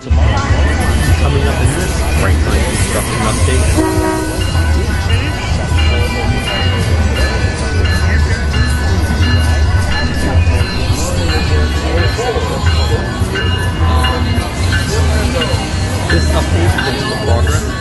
tomorrow. Coming up in this Franklin construction update. This update is the progress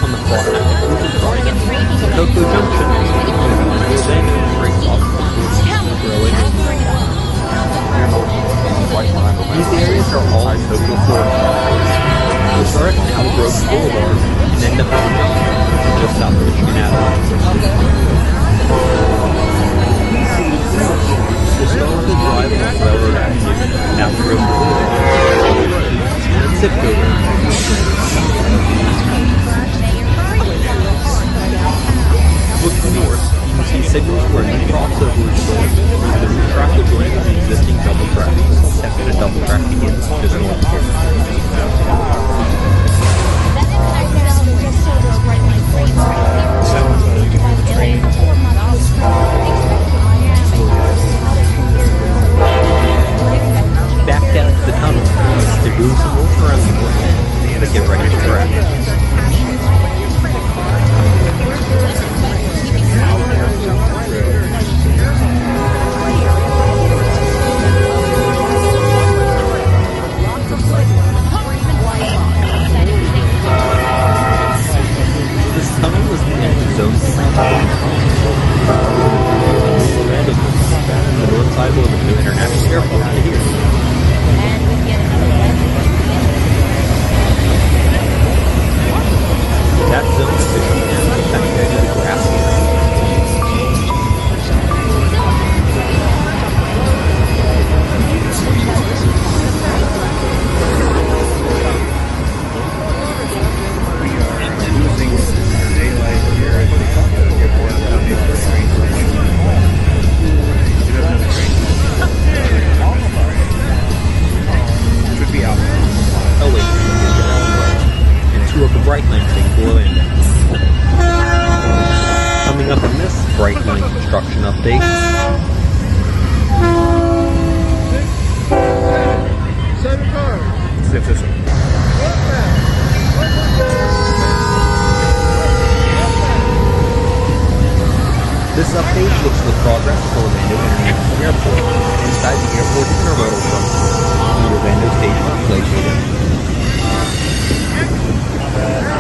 like data.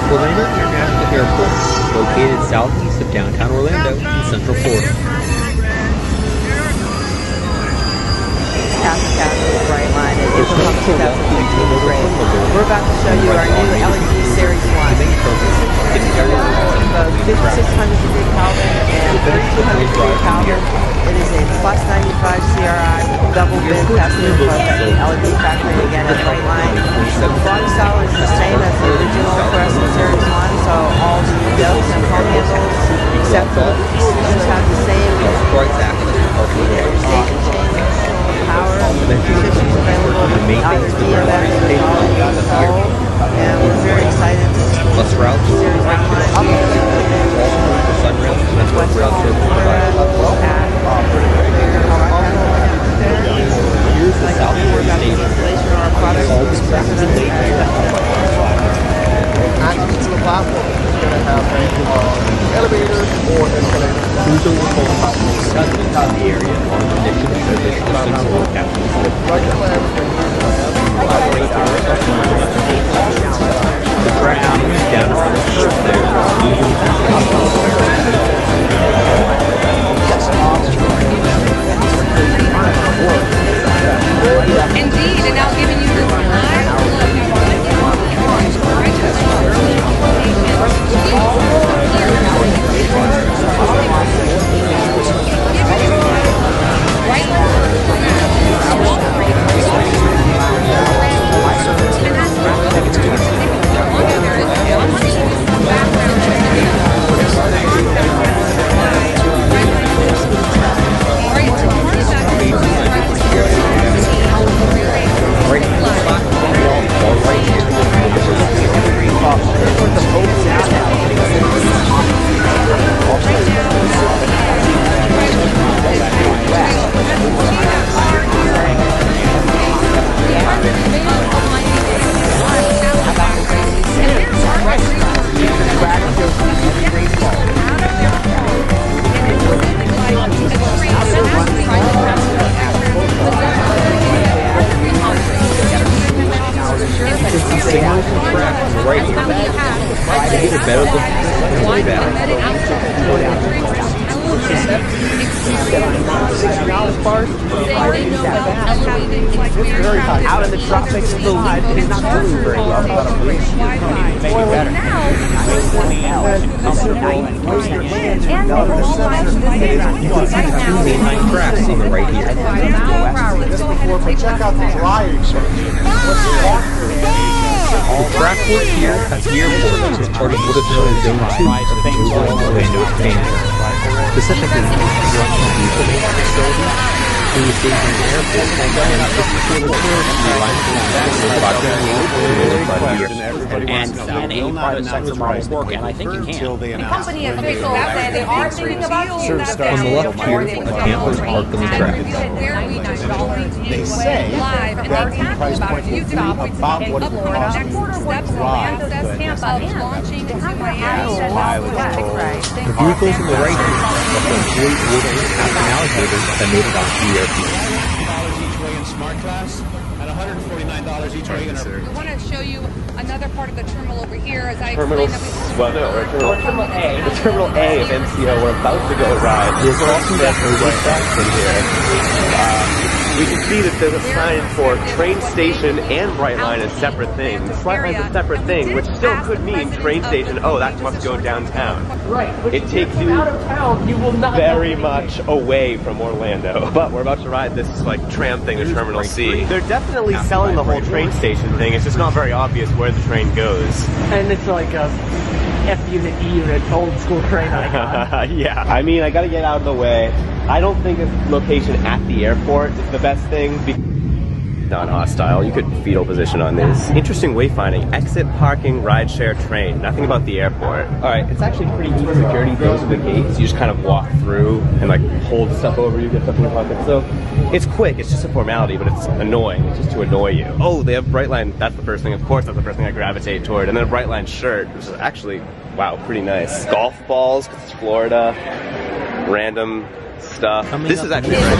Orlando International Airport located southeast of downtown Orlando in central Florida. It's not so long to be We're about to show you our new LED Series 1. 5600 degrees Kelvin, and 3200 degree It is a plus 95 CRI double bin passenger club at LED factory again at Brightline. The body style is the same as the original Crescent Series 1, so all the about how The work here at the airport is part of what is known as Zone 2 of the overall Orlando expansion. Specifically, construction vehicle facility, the and and the the will the private sector? And I think it can. company officials said they are about. On the left here, campers parked on the track. They say that the price point would be about what it would Florida. cost That quarter one to drive Miami. The vehicles on the right here are from great wooden African alligators that made it the airfield. each way in Smart Class and $149 each way in our I want to show you another part of the terminal over here as I Terminal, explained that we well, no, or terminal, terminal A, the terminal A of MCO. We're about to go ride. We're crossing that over in here. Uh, we can see that there's a sign for train station and Brightline as separate things. Brightline's a separate thing, which still could mean train station. Oh, that must go downtown. Right. It takes you out of town, you will not very much away from Orlando. But we're about to ride this like tram thing to Terminal C. They're definitely selling the whole train station thing. It's just not very obvious where the train goes. And it's like a F unit E unit old school train icon. yeah. I mean, I gotta get out of the way. I don't think a location at the airport is the best thing. Non-hostile. You could fetal position on these. Interesting wayfinding. Exit parking rideshare train. Nothing about the airport. All right, it's actually pretty easy security. Those are the gates. You just kind of walk through and like hold stuff over you, get stuff in your pocket. So it's quick. It's just a formality, but it's annoying. It's just to annoy you. Oh, they have Brightline. That's the first thing. Of course, that's the first thing I gravitate toward. And then a Brightline shirt, which is actually wow, pretty nice. Golf balls, 'cause it's Florida. Random stuff. This is actually very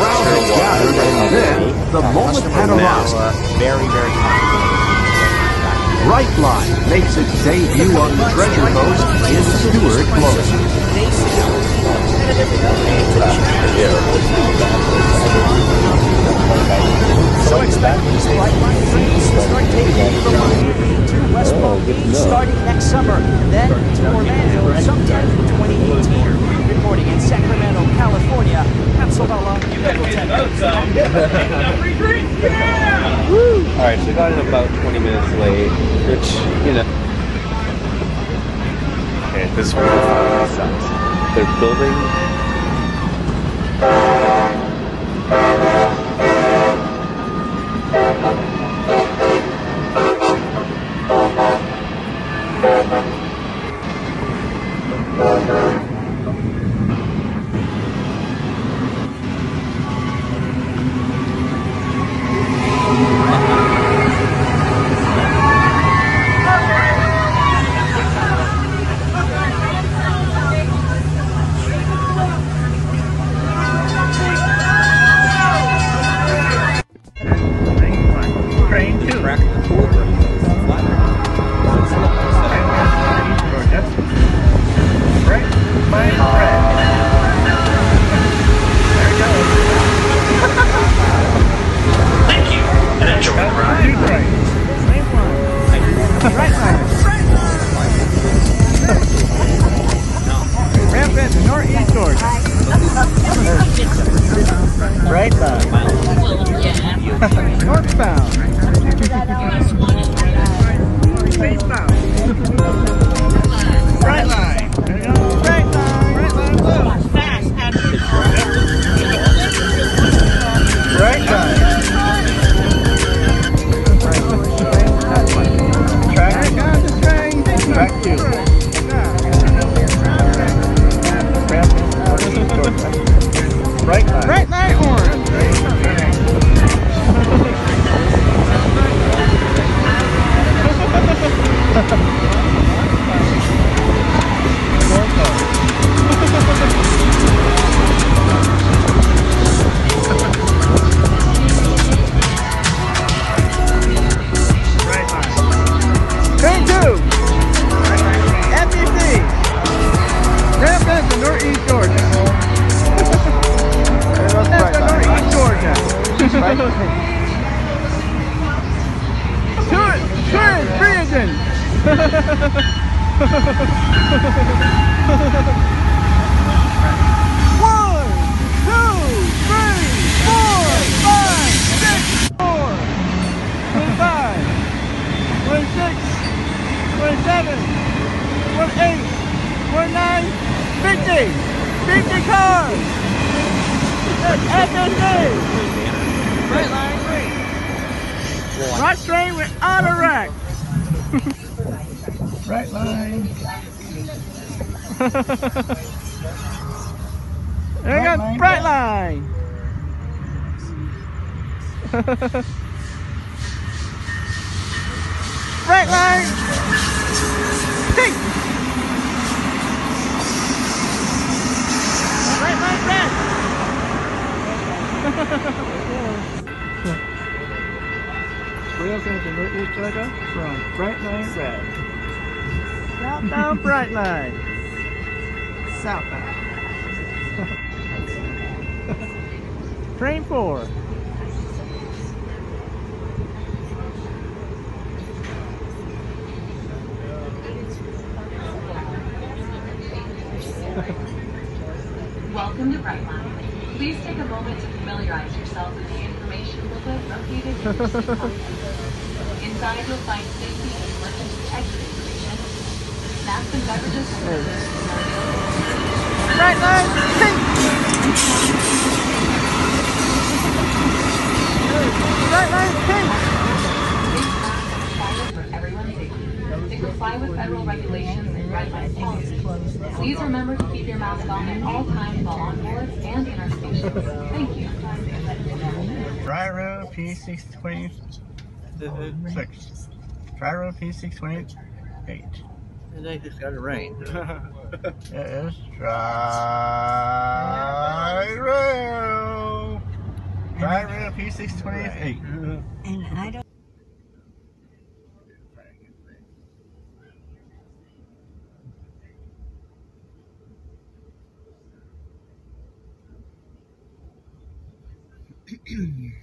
crowd gathered, and then the moment had arrived. Very, very Brightline makes its debut on the Treasure Coast in Stuart, Florida. So expect these Brightline trains to start taking the line to West Palm Beach starting next summer, and then to Orlando sometime in 2018 recording in Sacramento, California. I'm Sobala, local tech. yeah! Woo! All right, so we got in about 20 minutes late, which, you know. Okay, this one sucks. They're building 26, 27, 28, 29, 50, 50 cars. FSD. Right line, great. Right straight with auto rack. right line. there you go, bright line. Right line. Pink. Right line red. Wheels into northeast Georgia from Brightline Red. Southbound Brightline. Southbound. Train 4. Welcome to Brightline. Please take a moment to familiarize yourself with the information booklet located in your seat. Inside you'll find safety and emergency exit information. Snacks and beverages are Brightline Pink. Brightline Pink. Comply with federal regulations and Brightline policies, please remember to keep your mask on at all times while on board and in our stations. Thank you. Dry Road P626. Dry Road P628. And they just got to rain. It is Dry Road. Dry Road P628. And I don't. This year I'm going to be going into my last year teaching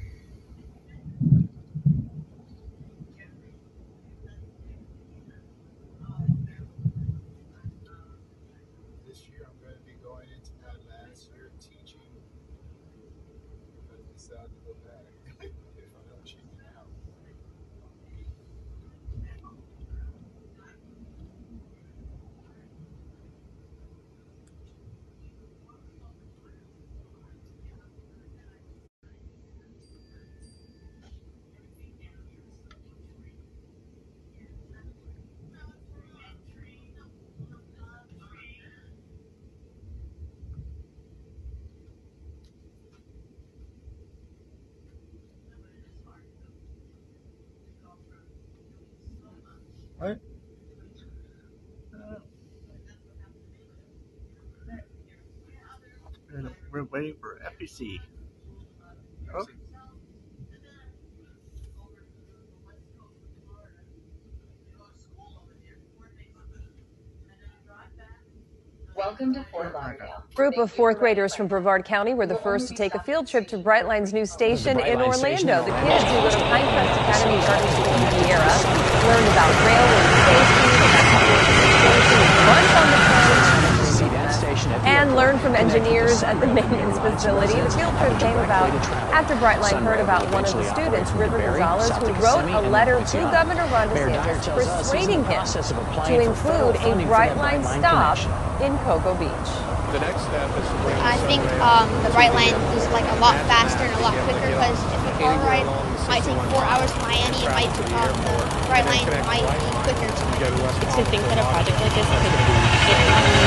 I decided to go back What? And we're waiting for FBC. Oh. Welcome to Fort Lauderdale. Group of fourth graders from Brevard County were the first to take a field trip to Brightline's new station in Orlando. station The kids who go to Pinecrest Academy Garden School in Riviera learned about railway safety, lunch on the train, See that station at the and airport. learned from engineers at the maintenance facility. The field trip came about way to travel. after Brightline heard about one of the students, River Gonzalez, who wrote a letter to Governor Ron DeSantis tells us persuading him to applying for federal include a funding for that Brightline Brightline stop in Cocoa Beach. The next step is I think um, the right line is like a lot faster and a lot quicker because if a car ride might take four hours to Miami, it might um, the right line might be quicker. To Miami. to think that a project like this could only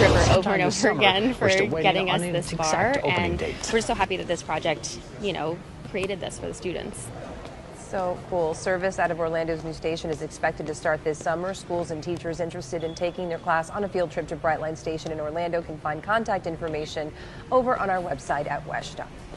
River over and over again for getting us this far, and we're so happy that this project, you know, created this for the students. So cool. Service out of Orlando's new station is expected to start this summer. Schools and teachers interested in taking their class on a field trip to Brightline Station in Orlando can find contact information over on our website at WESH.com.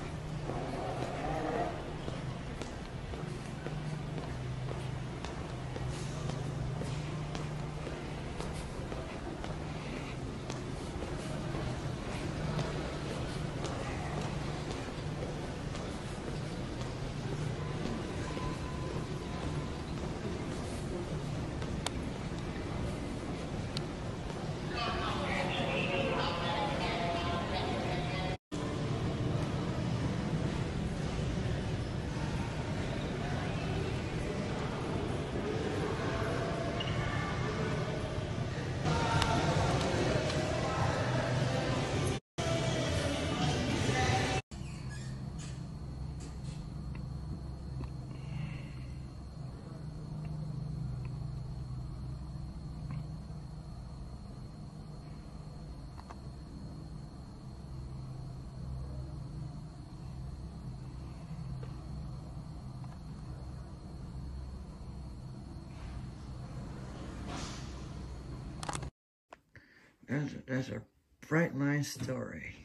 That's a, that's a bright line story.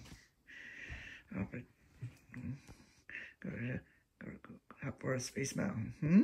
Up at, go to, go to, up for a Space Mountain. Hmm?